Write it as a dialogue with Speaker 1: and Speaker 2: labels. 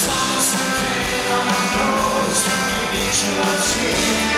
Speaker 1: Sunset on our doors, we need your tears.